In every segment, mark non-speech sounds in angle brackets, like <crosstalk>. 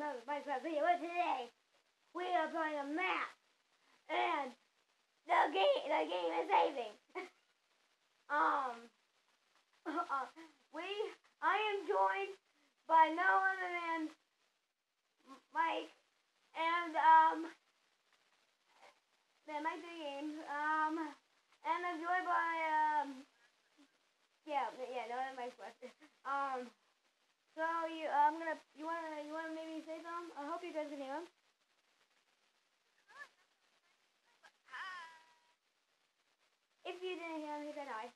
another Minecraft video. And today we are playing a map, and the game the game is saving. <laughs> um, <laughs> uh, we I am joined by no other than Mike and um man Mike the game um and I'm joined by um yeah yeah no that's Mike's question <laughs> um. So you, uh, I'm gonna, you wanna, you wanna maybe say something? I hope you guys can hear him. If you didn't hear him, he said hi.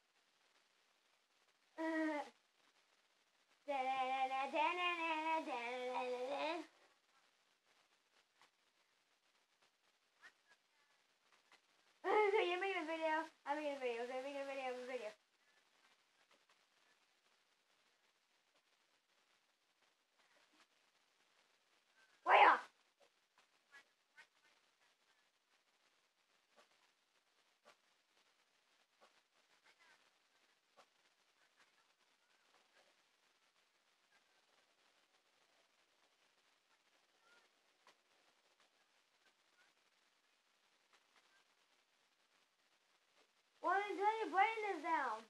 so you're making a video, I'm making a video, okay, making a video, I'm a video. Where? Well, until your brain is down.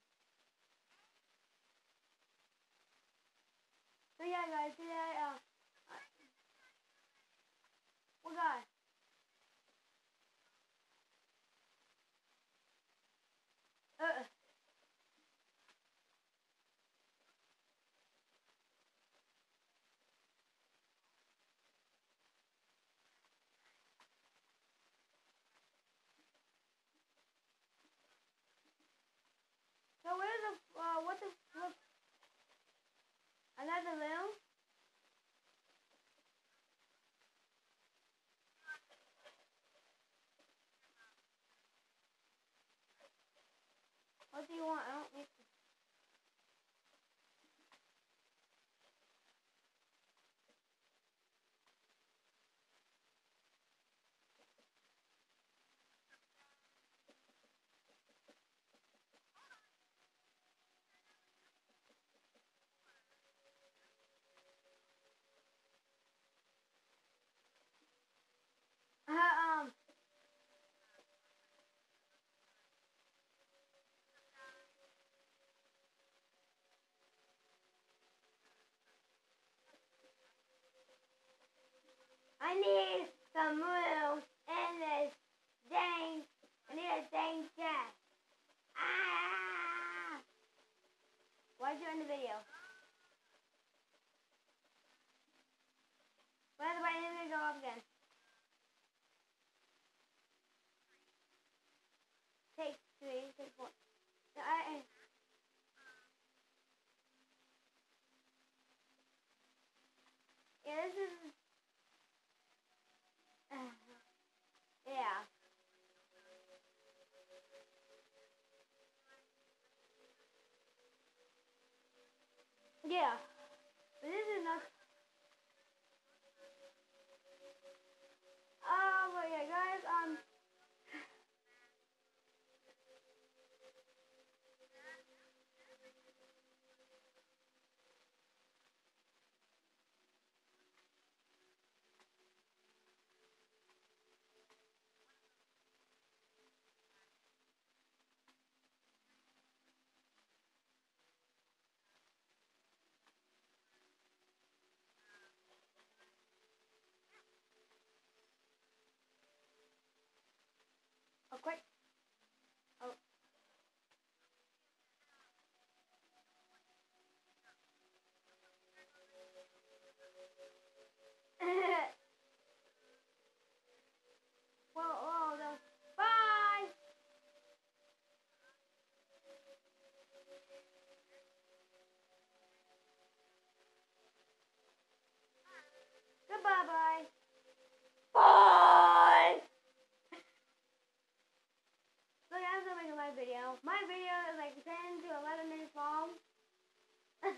So yeah, guys, today, uh, what guy? Uh. So where's the uh, what the what? Another room? What do you want? I don't need. Uh, um. I need some room in this dang, I need a dang chest. Ah! Why'd you end the video? By the way, I'm go up again. Take three, take four. No, I- yeah, this is. yeah. Yeah. But this is not. Oh, but yeah, guys, um. Oh, quick. Oh. Yeah, I'm making my video. My video is like 10 to 11 minutes long. <laughs>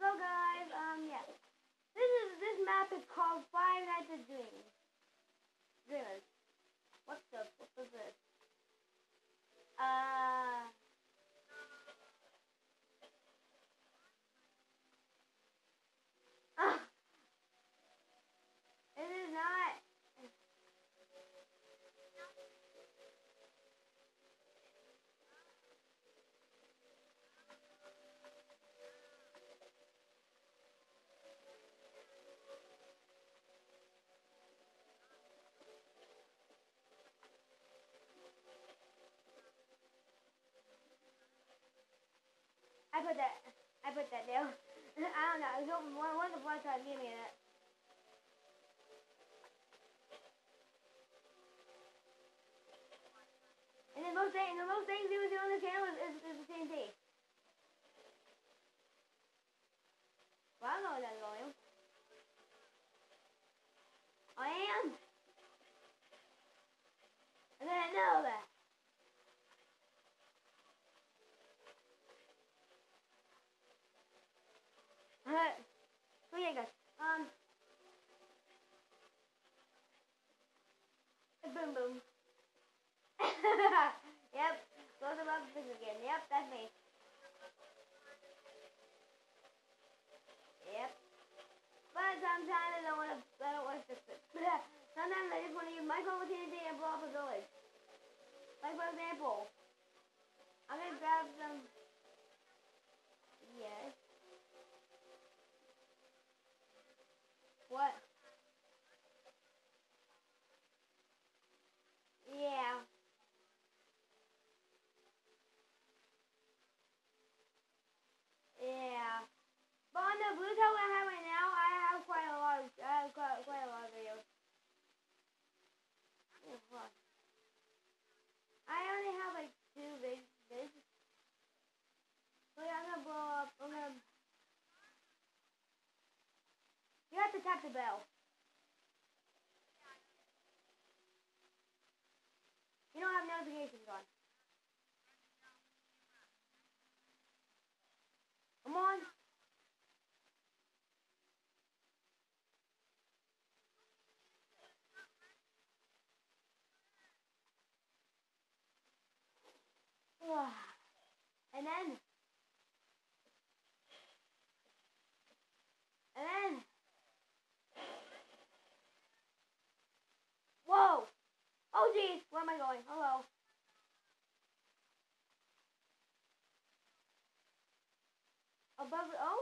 so guys, um, yeah. This is, this map is called Five Nights at Dreams. Dreamers. What the, what is this? Uh... I put that. I put that down. <laughs> I don't know. It was one, one of the boys tried to give me that. And the most thing, the most things he was doing on the channel was Bible. I'm gonna grab them. Yes. What? Yeah. Taco Bell. You don't have notifications on. Come on. <sighs> and then hi, hello. Above, oh,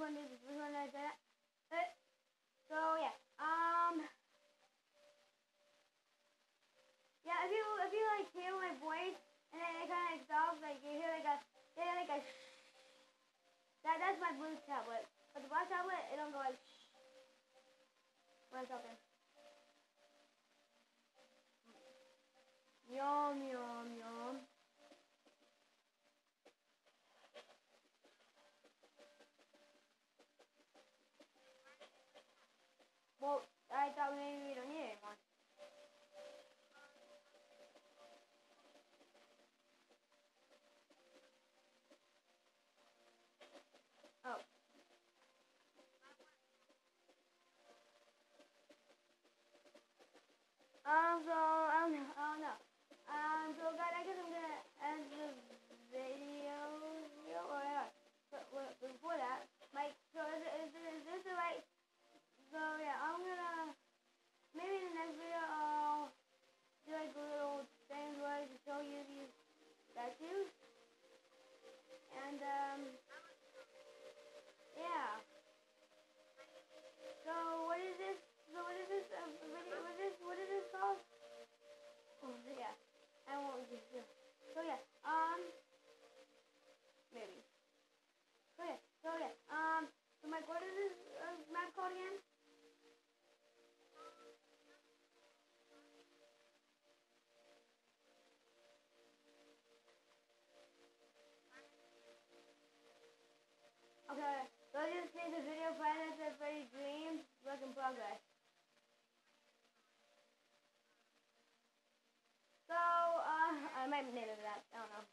one did this, one did that. So yeah, um, yeah, if you, if you like hear my voice, and then it kind of like stops, like you hear like a, you hear like a shh. That, that's my blue tablet. But the black tablet, it don't go like shh. When it's open. Yum, yum. もライタウェイウィーに入れます。Oh. Um, so Okay, so just made a video pilot that Freddy Dreams, work in progress. So, uh, I might name it that, I don't know.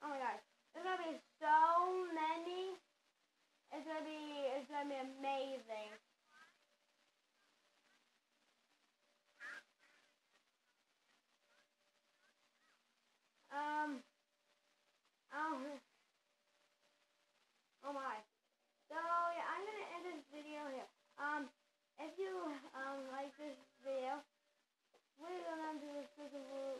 Oh my gosh, there's gonna be so many. It's gonna be, it's gonna be amazing. the world.